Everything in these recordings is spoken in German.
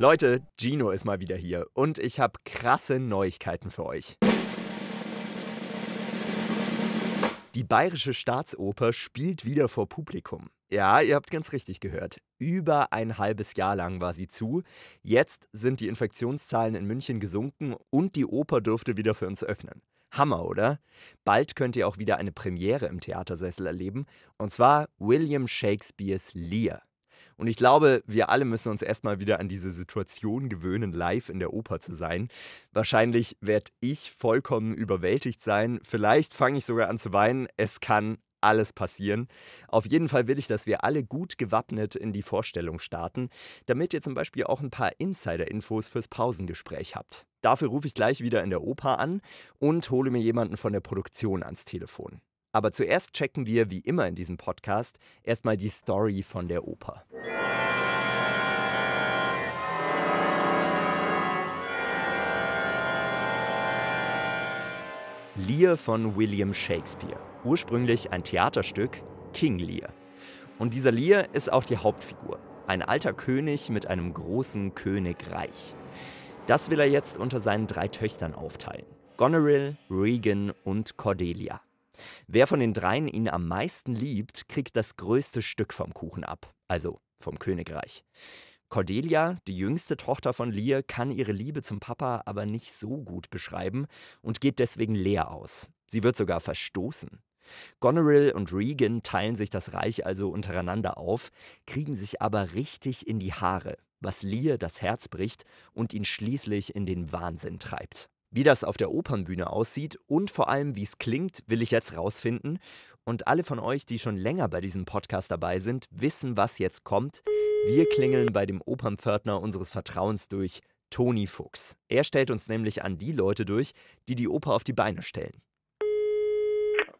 Leute, Gino ist mal wieder hier und ich habe krasse Neuigkeiten für euch. Die Bayerische Staatsoper spielt wieder vor Publikum. Ja, ihr habt ganz richtig gehört. Über ein halbes Jahr lang war sie zu. Jetzt sind die Infektionszahlen in München gesunken und die Oper dürfte wieder für uns öffnen. Hammer, oder? Bald könnt ihr auch wieder eine Premiere im Theatersessel erleben, und zwar William Shakespeares Lear. Und ich glaube, wir alle müssen uns erstmal wieder an diese Situation gewöhnen, live in der Oper zu sein. Wahrscheinlich werde ich vollkommen überwältigt sein. Vielleicht fange ich sogar an zu weinen. Es kann alles passieren. Auf jeden Fall will ich, dass wir alle gut gewappnet in die Vorstellung starten, damit ihr zum Beispiel auch ein paar Insider-Infos fürs Pausengespräch habt. Dafür rufe ich gleich wieder in der Oper an und hole mir jemanden von der Produktion ans Telefon. Aber zuerst checken wir, wie immer in diesem Podcast, erstmal die Story von der Oper. Lear von William Shakespeare. Ursprünglich ein Theaterstück, King Lear. Und dieser Lear ist auch die Hauptfigur. Ein alter König mit einem großen Königreich. Das will er jetzt unter seinen drei Töchtern aufteilen. Goneril, Regan und Cordelia. Wer von den dreien ihn am meisten liebt, kriegt das größte Stück vom Kuchen ab, also vom Königreich. Cordelia, die jüngste Tochter von Lear, kann ihre Liebe zum Papa aber nicht so gut beschreiben und geht deswegen leer aus. Sie wird sogar verstoßen. Goneril und Regan teilen sich das Reich also untereinander auf, kriegen sich aber richtig in die Haare, was Lear das Herz bricht und ihn schließlich in den Wahnsinn treibt. Wie das auf der Opernbühne aussieht und vor allem wie es klingt, will ich jetzt rausfinden. Und alle von euch, die schon länger bei diesem Podcast dabei sind, wissen, was jetzt kommt. Wir klingeln bei dem Opernpförtner unseres Vertrauens durch, Toni Fuchs. Er stellt uns nämlich an die Leute durch, die die Oper auf die Beine stellen.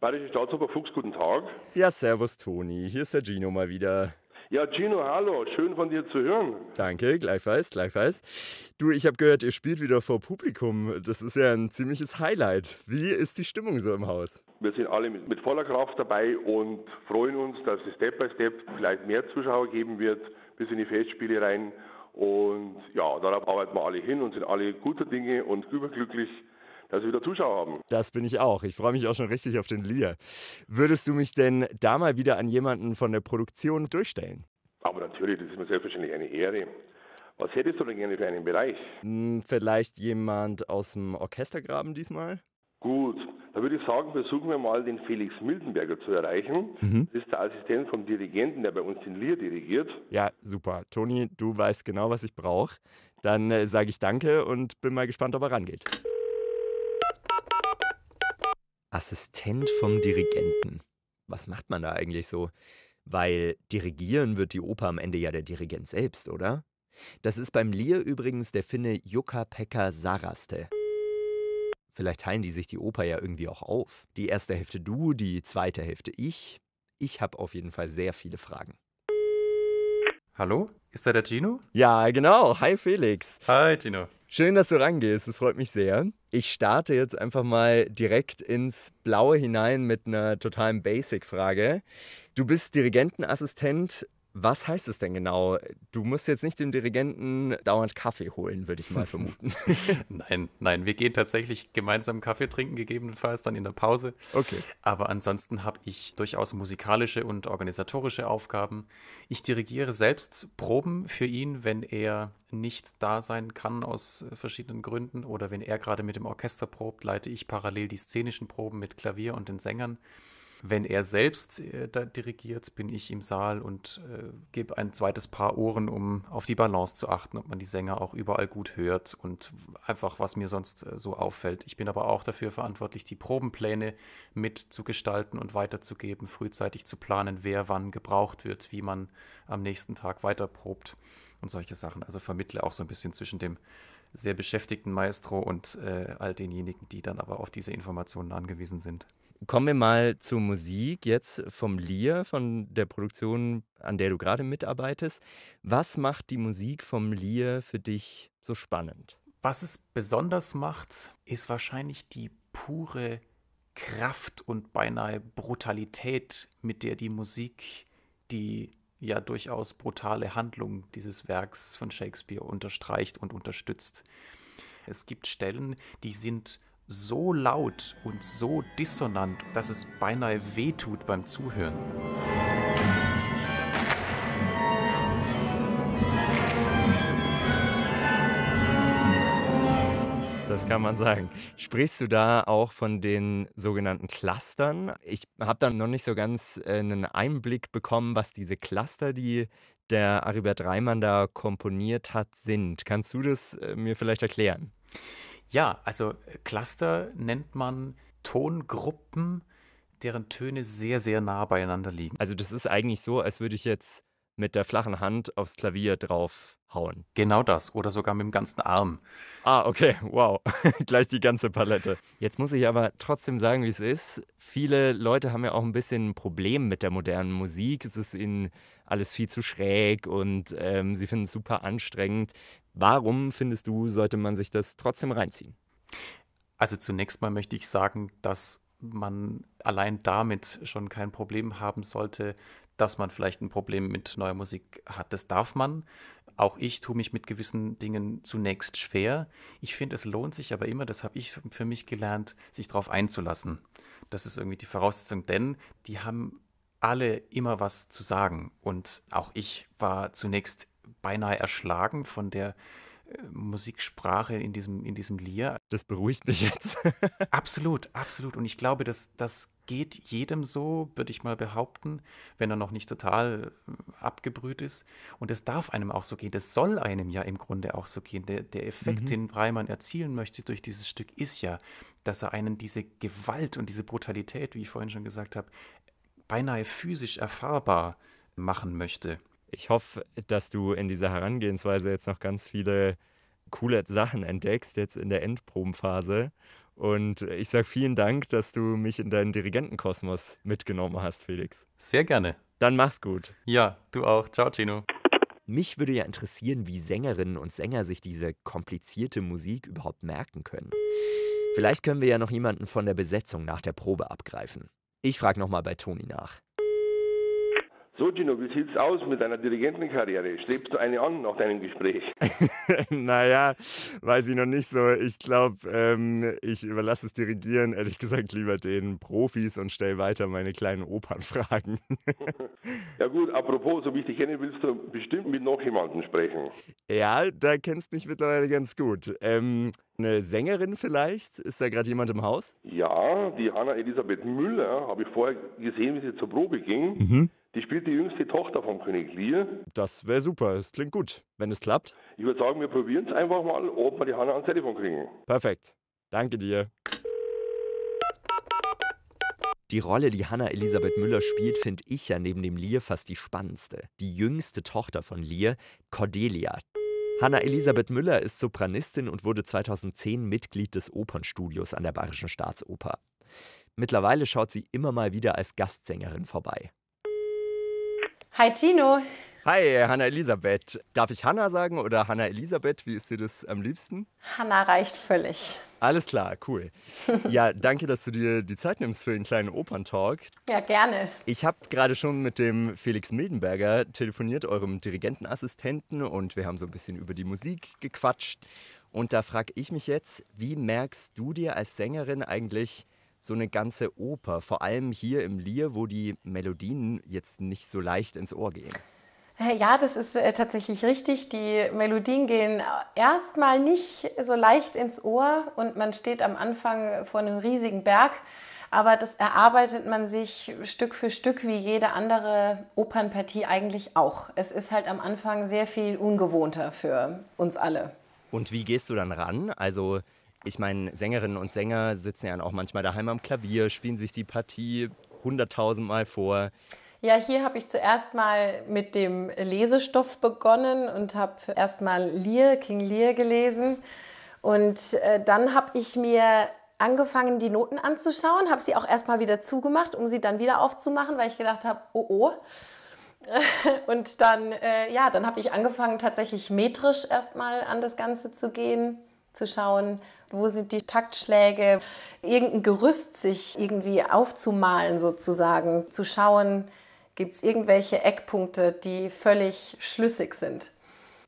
Bayerische Staatsoper Fuchs, guten Tag. Ja, servus Toni, hier ist der Gino mal wieder. Ja, Gino, hallo, schön von dir zu hören. Danke, gleichfalls, gleichfalls. Du, ich habe gehört, ihr spielt wieder vor Publikum. Das ist ja ein ziemliches Highlight. Wie ist die Stimmung so im Haus? Wir sind alle mit, mit voller Kraft dabei und freuen uns, dass es Step by Step vielleicht mehr Zuschauer geben wird, bis in die Festspiele rein. Und ja, darauf arbeiten wir alle hin und sind alle guter Dinge und überglücklich, dass wir wieder Zuschauer haben. Das bin ich auch. Ich freue mich auch schon richtig auf den Lier. Würdest du mich denn da mal wieder an jemanden von der Produktion durchstellen? Aber natürlich, das ist mir selbstverständlich eine Ehre. Was hättest du denn gerne für einen Bereich? Hm, vielleicht jemand aus dem Orchestergraben diesmal? Gut, da würde ich sagen, versuchen wir mal den Felix Miltenberger zu erreichen. Mhm. Das ist der Assistent vom Dirigenten, der bei uns den Lier dirigiert. Ja, super. Toni, du weißt genau, was ich brauche. Dann äh, sage ich danke und bin mal gespannt, ob er rangeht. Assistent vom Dirigenten. Was macht man da eigentlich so? Weil dirigieren wird die Oper am Ende ja der Dirigent selbst, oder? Das ist beim Lier übrigens der Finne Jukka-Pekka Saraste. Vielleicht teilen die sich die Oper ja irgendwie auch auf. Die erste Hälfte du, die zweite Hälfte ich. Ich habe auf jeden Fall sehr viele Fragen. Hallo? Ist da der Gino? Ja, genau. Hi Felix. Hi Gino. Schön, dass du rangehst. Es freut mich sehr. Ich starte jetzt einfach mal direkt ins Blaue hinein mit einer totalen Basic-Frage. Du bist Dirigentenassistent was heißt es denn genau? Du musst jetzt nicht dem Dirigenten dauernd Kaffee holen, würde ich mal vermuten. nein, nein, wir gehen tatsächlich gemeinsam Kaffee trinken, gegebenenfalls dann in der Pause. Okay. Aber ansonsten habe ich durchaus musikalische und organisatorische Aufgaben. Ich dirigiere selbst Proben für ihn, wenn er nicht da sein kann aus verschiedenen Gründen oder wenn er gerade mit dem Orchester probt, leite ich parallel die szenischen Proben mit Klavier und den Sängern. Wenn er selbst äh, dirigiert, bin ich im Saal und äh, gebe ein zweites Paar Ohren, um auf die Balance zu achten, ob man die Sänger auch überall gut hört und einfach, was mir sonst äh, so auffällt. Ich bin aber auch dafür verantwortlich, die Probenpläne mitzugestalten und weiterzugeben, frühzeitig zu planen, wer wann gebraucht wird, wie man am nächsten Tag weiterprobt und solche Sachen. Also vermittle auch so ein bisschen zwischen dem sehr beschäftigten Maestro und äh, all denjenigen, die dann aber auf diese Informationen angewiesen sind. Kommen wir mal zur Musik jetzt vom Lier, von der Produktion, an der du gerade mitarbeitest. Was macht die Musik vom Lier für dich so spannend? Was es besonders macht, ist wahrscheinlich die pure Kraft und beinahe Brutalität, mit der die Musik die ja durchaus brutale Handlung dieses Werks von Shakespeare unterstreicht und unterstützt. Es gibt Stellen, die sind so laut und so dissonant, dass es beinahe wehtut beim Zuhören. Das kann man sagen. Sprichst du da auch von den sogenannten Clustern? Ich habe da noch nicht so ganz äh, einen Einblick bekommen, was diese Cluster, die der Aribert Reimann da komponiert hat, sind. Kannst du das äh, mir vielleicht erklären? Ja, also äh, Cluster nennt man Tongruppen, deren Töne sehr, sehr nah beieinander liegen. Also das ist eigentlich so, als würde ich jetzt mit der flachen Hand aufs Klavier draufhauen. Genau das. Oder sogar mit dem ganzen Arm. Ah, okay, wow. Gleich die ganze Palette. Jetzt muss ich aber trotzdem sagen, wie es ist. Viele Leute haben ja auch ein bisschen ein Problem mit der modernen Musik. Es ist ihnen alles viel zu schräg und ähm, sie finden es super anstrengend. Warum findest du, sollte man sich das trotzdem reinziehen? Also zunächst mal möchte ich sagen, dass man allein damit schon kein Problem haben sollte, dass man vielleicht ein Problem mit neuer Musik hat. Das darf man. Auch ich tue mich mit gewissen Dingen zunächst schwer. Ich finde, es lohnt sich aber immer, das habe ich für mich gelernt, sich darauf einzulassen. Das ist irgendwie die Voraussetzung, denn die haben alle immer was zu sagen. Und auch ich war zunächst beinahe erschlagen von der Musiksprache in diesem, in diesem Lier. Das beruhigt mich jetzt. absolut, absolut. Und ich glaube, dass das geht jedem so, würde ich mal behaupten, wenn er noch nicht total äh, abgebrüht ist. Und es darf einem auch so gehen. Das soll einem ja im Grunde auch so gehen. Der, der Effekt, mhm. den Reimann erzielen möchte durch dieses Stück, ist ja, dass er einen diese Gewalt und diese Brutalität, wie ich vorhin schon gesagt habe, beinahe physisch erfahrbar machen möchte. Ich hoffe, dass du in dieser Herangehensweise jetzt noch ganz viele coole Sachen entdeckst, jetzt in der Endprobenphase. Und ich sage vielen Dank, dass du mich in deinen Dirigentenkosmos mitgenommen hast, Felix. Sehr gerne. Dann mach's gut. Ja, du auch. Ciao, Gino. Mich würde ja interessieren, wie Sängerinnen und Sänger sich diese komplizierte Musik überhaupt merken können. Vielleicht können wir ja noch jemanden von der Besetzung nach der Probe abgreifen. Ich frage nochmal bei Toni nach. So, Gino, wie sieht's aus mit deiner Dirigentenkarriere? Strebst du eine an nach deinem Gespräch? naja, weiß ich noch nicht so. Ich glaube, ähm, ich überlasse das Dirigieren ehrlich gesagt lieber den Profis und stelle weiter meine kleinen Opernfragen. ja gut, apropos, so wie ich dich kenne, willst du bestimmt mit noch jemandem sprechen. Ja, da kennst du mich mittlerweile ganz gut. Ähm, eine Sängerin vielleicht? Ist da gerade jemand im Haus? Ja, die Hanna Elisabeth Müller habe ich vorher gesehen, wie sie zur Probe ging. Mhm. Die spielt die jüngste Tochter vom König Lear. Das wäre super, das klingt gut, wenn es klappt. Ich würde sagen, wir probieren es einfach mal, ob wir die Hanna ans Telefon kriegen. Perfekt. Danke dir. Die Rolle, die Hanna Elisabeth Müller spielt, finde ich ja neben dem Lear fast die spannendste. Die jüngste Tochter von Lear, Cordelia. Hanna Elisabeth Müller ist Sopranistin und wurde 2010 Mitglied des Opernstudios an der Bayerischen Staatsoper. Mittlerweile schaut sie immer mal wieder als Gastsängerin vorbei. Hi Tino. Hi, Hanna Elisabeth. Darf ich Hanna sagen oder Hanna Elisabeth? Wie ist dir das am liebsten? Hanna reicht völlig. Alles klar, cool. Ja, danke, dass du dir die Zeit nimmst für den kleinen Operntalk. Ja, gerne. Ich habe gerade schon mit dem Felix Mildenberger telefoniert, eurem Dirigentenassistenten, und wir haben so ein bisschen über die Musik gequatscht. Und da frage ich mich jetzt, wie merkst du dir als Sängerin eigentlich so eine ganze Oper, vor allem hier im Lier, wo die Melodien jetzt nicht so leicht ins Ohr gehen. Äh, ja, das ist äh, tatsächlich richtig. Die Melodien gehen erstmal nicht so leicht ins Ohr und man steht am Anfang vor einem riesigen Berg. Aber das erarbeitet man sich Stück für Stück wie jede andere Opernpartie eigentlich auch. Es ist halt am Anfang sehr viel ungewohnter für uns alle. Und wie gehst du dann ran? Also ich meine, Sängerinnen und Sänger sitzen ja auch manchmal daheim am Klavier, spielen sich die Partie hunderttausendmal vor. Ja, hier habe ich zuerst mal mit dem Lesestoff begonnen und habe erst mal Lear, King Lear gelesen. Und äh, dann habe ich mir angefangen, die Noten anzuschauen, habe sie auch erst mal wieder zugemacht, um sie dann wieder aufzumachen, weil ich gedacht habe, oh oh. Und dann, äh, ja, dann habe ich angefangen, tatsächlich metrisch erstmal an das Ganze zu gehen, zu schauen, wo sind die Taktschläge, irgendein Gerüst sich irgendwie aufzumalen sozusagen, zu schauen, Gibt es irgendwelche Eckpunkte, die völlig schlüssig sind?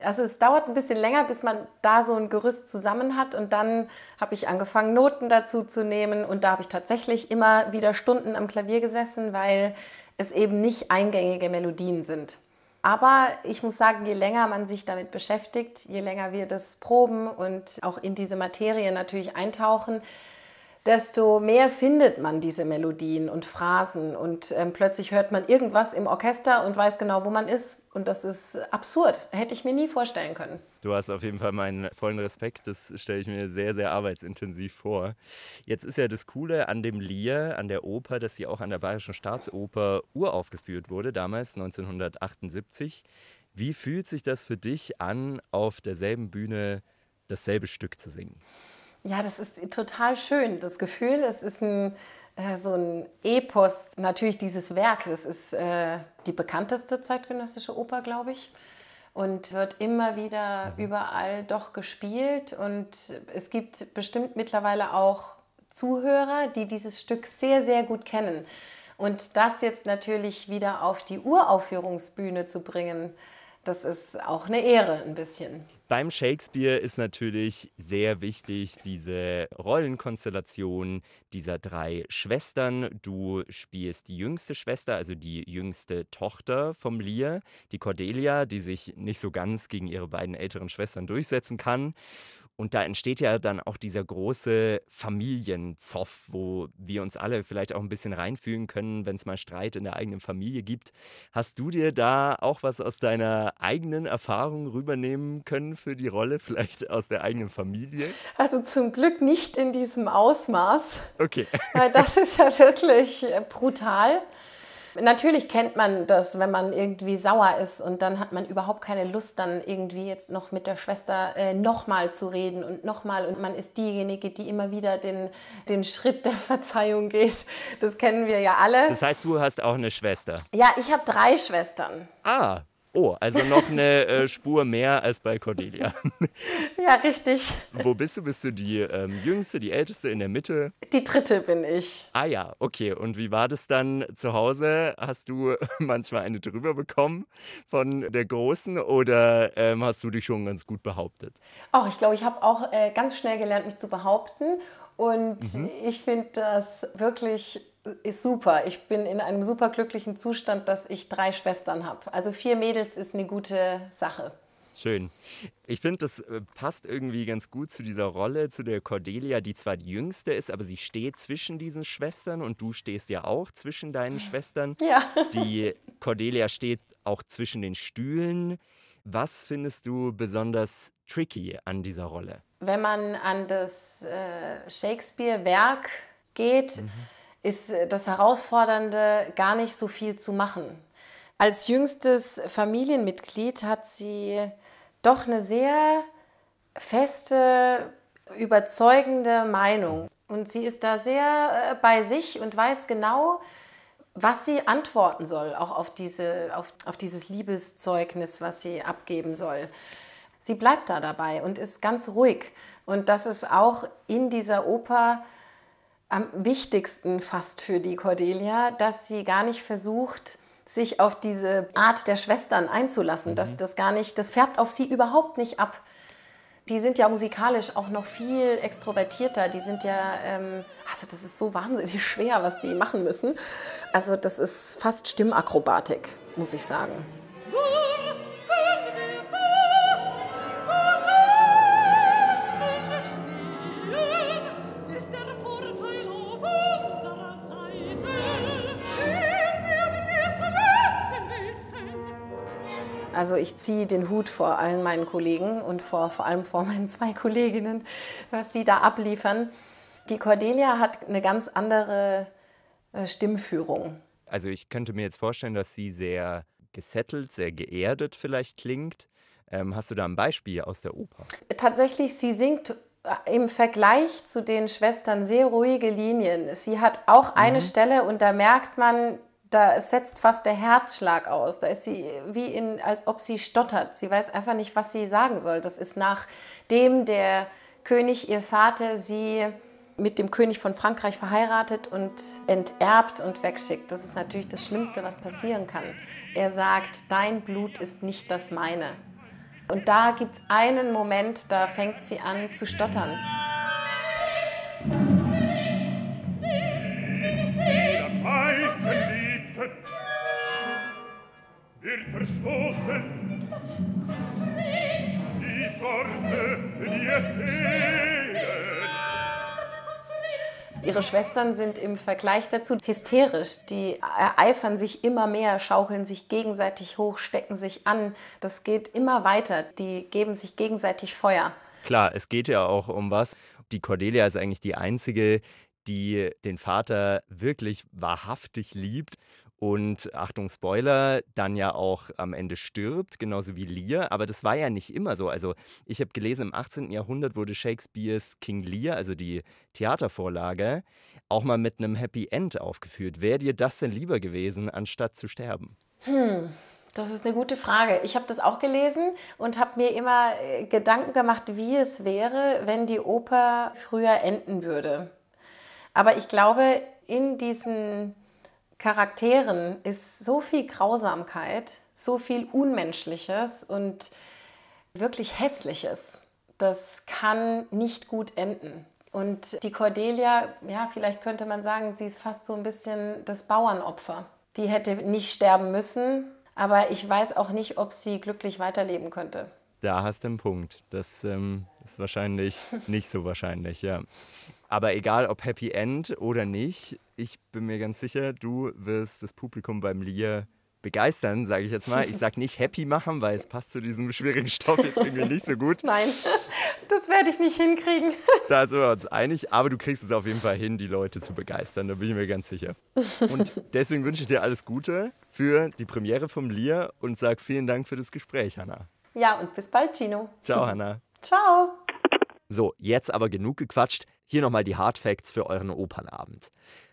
Also es dauert ein bisschen länger, bis man da so ein Gerüst zusammen hat und dann habe ich angefangen, Noten dazu zu nehmen und da habe ich tatsächlich immer wieder Stunden am Klavier gesessen, weil es eben nicht eingängige Melodien sind. Aber ich muss sagen, je länger man sich damit beschäftigt, je länger wir das proben und auch in diese Materie natürlich eintauchen, desto mehr findet man diese Melodien und Phrasen und ähm, plötzlich hört man irgendwas im Orchester und weiß genau, wo man ist. Und das ist absurd. Hätte ich mir nie vorstellen können. Du hast auf jeden Fall meinen vollen Respekt. Das stelle ich mir sehr, sehr arbeitsintensiv vor. Jetzt ist ja das Coole an dem Lier, an der Oper, dass sie auch an der Bayerischen Staatsoper uraufgeführt wurde, damals 1978. Wie fühlt sich das für dich an, auf derselben Bühne dasselbe Stück zu singen? Ja, das ist total schön, das Gefühl. Es ist ein, äh, so ein Epos, natürlich dieses Werk. Das ist äh, die bekannteste zeitgenössische Oper, glaube ich. Und wird immer wieder mhm. überall doch gespielt. Und es gibt bestimmt mittlerweile auch Zuhörer, die dieses Stück sehr, sehr gut kennen. Und das jetzt natürlich wieder auf die Uraufführungsbühne zu bringen, das ist auch eine Ehre ein bisschen. Beim Shakespeare ist natürlich sehr wichtig diese Rollenkonstellation dieser drei Schwestern. Du spielst die jüngste Schwester, also die jüngste Tochter vom Lear, die Cordelia, die sich nicht so ganz gegen ihre beiden älteren Schwestern durchsetzen kann. Und da entsteht ja dann auch dieser große Familienzoff, wo wir uns alle vielleicht auch ein bisschen reinfühlen können, wenn es mal Streit in der eigenen Familie gibt. Hast du dir da auch was aus deiner eigenen Erfahrung rübernehmen können für die Rolle, vielleicht aus der eigenen Familie? Also zum Glück nicht in diesem Ausmaß. Okay. Weil das ist ja wirklich äh, brutal. Natürlich kennt man das, wenn man irgendwie sauer ist und dann hat man überhaupt keine Lust, dann irgendwie jetzt noch mit der Schwester äh, nochmal zu reden und nochmal. Und man ist diejenige, die immer wieder den, den Schritt der Verzeihung geht. Das kennen wir ja alle. Das heißt, du hast auch eine Schwester? Ja, ich habe drei Schwestern. Ah, Oh, also noch eine äh, Spur mehr als bei Cordelia. ja, richtig. Wo bist du? Bist du die ähm, jüngste, die älteste in der Mitte? Die dritte bin ich. Ah ja, okay. Und wie war das dann zu Hause? Hast du manchmal eine drüber bekommen von der Großen oder ähm, hast du dich schon ganz gut behauptet? Ach, ich glaube, ich habe auch äh, ganz schnell gelernt, mich zu behaupten. Und mhm. ich finde das wirklich ist super. Ich bin in einem super glücklichen Zustand, dass ich drei Schwestern habe. Also vier Mädels ist eine gute Sache. Schön. Ich finde, das äh, passt irgendwie ganz gut zu dieser Rolle, zu der Cordelia, die zwar die jüngste ist, aber sie steht zwischen diesen Schwestern und du stehst ja auch zwischen deinen Schwestern. Ja. Die Cordelia steht auch zwischen den Stühlen. Was findest du besonders tricky an dieser Rolle? Wenn man an das äh, Shakespeare-Werk geht, mhm ist das Herausfordernde, gar nicht so viel zu machen. Als jüngstes Familienmitglied hat sie doch eine sehr feste, überzeugende Meinung. Und sie ist da sehr äh, bei sich und weiß genau, was sie antworten soll, auch auf, diese, auf, auf dieses Liebeszeugnis, was sie abgeben soll. Sie bleibt da dabei und ist ganz ruhig. Und das ist auch in dieser Oper am wichtigsten fast für die Cordelia, dass sie gar nicht versucht, sich auf diese Art der Schwestern einzulassen. Mhm. Dass das gar nicht, das färbt auf sie überhaupt nicht ab. Die sind ja musikalisch auch noch viel extrovertierter. Die sind ja, ähm, also das ist so wahnsinnig schwer, was die machen müssen. Also das ist fast Stimmakrobatik, muss ich sagen. Also ich ziehe den Hut vor allen meinen Kollegen und vor, vor allem vor meinen zwei Kolleginnen, was die da abliefern. Die Cordelia hat eine ganz andere äh, Stimmführung. Also ich könnte mir jetzt vorstellen, dass sie sehr gesettelt, sehr geerdet vielleicht klingt. Ähm, hast du da ein Beispiel aus der Oper? Tatsächlich, sie singt äh, im Vergleich zu den Schwestern sehr ruhige Linien. Sie hat auch eine mhm. Stelle und da merkt man, da setzt fast der Herzschlag aus. Da ist sie wie in, als ob sie stottert. Sie weiß einfach nicht, was sie sagen soll. Das ist nachdem der König, ihr Vater, sie mit dem König von Frankreich verheiratet und enterbt und wegschickt. Das ist natürlich das Schlimmste, was passieren kann. Er sagt, dein Blut ist nicht das meine. Und da gibt es einen Moment, da fängt sie an zu stottern. Wird verstoßen. Die Sorge, die. Ihre Schwestern sind im Vergleich dazu hysterisch. Die ereifern sich immer mehr, schaukeln sich gegenseitig hoch, stecken sich an. Das geht immer weiter. Die geben sich gegenseitig Feuer. Klar, es geht ja auch um was. Die Cordelia ist eigentlich die einzige, die den Vater wirklich wahrhaftig liebt und Achtung, Spoiler, dann ja auch am Ende stirbt, genauso wie Lear. Aber das war ja nicht immer so. Also ich habe gelesen, im 18. Jahrhundert wurde Shakespeares King Lear, also die Theatervorlage, auch mal mit einem Happy End aufgeführt. Wäre dir das denn lieber gewesen, anstatt zu sterben? Hm. Das ist eine gute Frage. Ich habe das auch gelesen und habe mir immer äh, Gedanken gemacht, wie es wäre, wenn die Oper früher enden würde. Aber ich glaube, in diesen Charakteren ist so viel Grausamkeit, so viel Unmenschliches und wirklich Hässliches. Das kann nicht gut enden. Und die Cordelia, ja, vielleicht könnte man sagen, sie ist fast so ein bisschen das Bauernopfer. Die hätte nicht sterben müssen, aber ich weiß auch nicht, ob sie glücklich weiterleben könnte. Da hast du einen Punkt. Das ähm, ist wahrscheinlich nicht so wahrscheinlich, ja. Aber egal ob Happy End oder nicht, ich bin mir ganz sicher, du wirst das Publikum beim Lear begeistern, sage ich jetzt mal. Ich sage nicht happy machen, weil es passt zu diesem schwierigen Stoff jetzt irgendwie nicht so gut. Nein, das werde ich nicht hinkriegen. Da sind wir uns einig, aber du kriegst es auf jeden Fall hin, die Leute zu begeistern, da bin ich mir ganz sicher. Und deswegen wünsche ich dir alles Gute für die Premiere vom Lear und sage vielen Dank für das Gespräch, Hanna. Ja, und bis bald, Gino. Ciao, Hanna. Ciao. So, jetzt aber genug gequatscht. Hier nochmal die Hard Facts für euren Opernabend.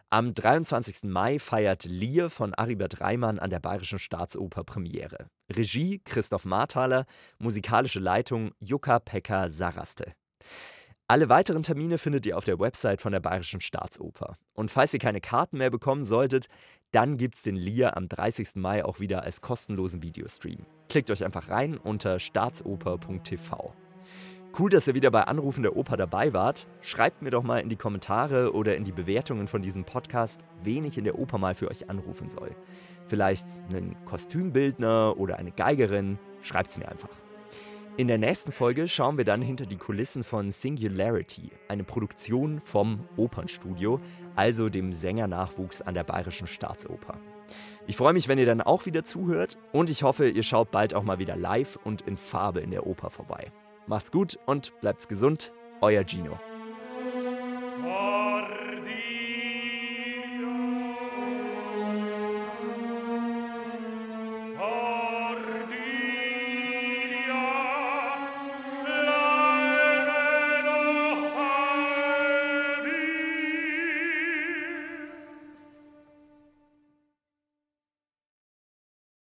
Am 23. Mai feiert Lier von Aribert Reimann an der Bayerischen Staatsoper Premiere. Regie Christoph Marthaler, musikalische Leitung Jukka-Pekka Saraste. Alle weiteren Termine findet ihr auf der Website von der Bayerischen Staatsoper. Und falls ihr keine Karten mehr bekommen solltet, dann gibt's den Lier am 30. Mai auch wieder als kostenlosen Videostream. Klickt euch einfach rein unter staatsoper.tv. Cool, dass ihr wieder bei Anrufen der Oper dabei wart. Schreibt mir doch mal in die Kommentare oder in die Bewertungen von diesem Podcast, wen ich in der Oper mal für euch anrufen soll. Vielleicht einen Kostümbildner oder eine Geigerin. Schreibt's mir einfach. In der nächsten Folge schauen wir dann hinter die Kulissen von Singularity, eine Produktion vom Opernstudio, also dem Sängernachwuchs an der Bayerischen Staatsoper. Ich freue mich, wenn ihr dann auch wieder zuhört und ich hoffe, ihr schaut bald auch mal wieder live und in Farbe in der Oper vorbei. Macht's gut und bleibt's gesund. Euer Gino.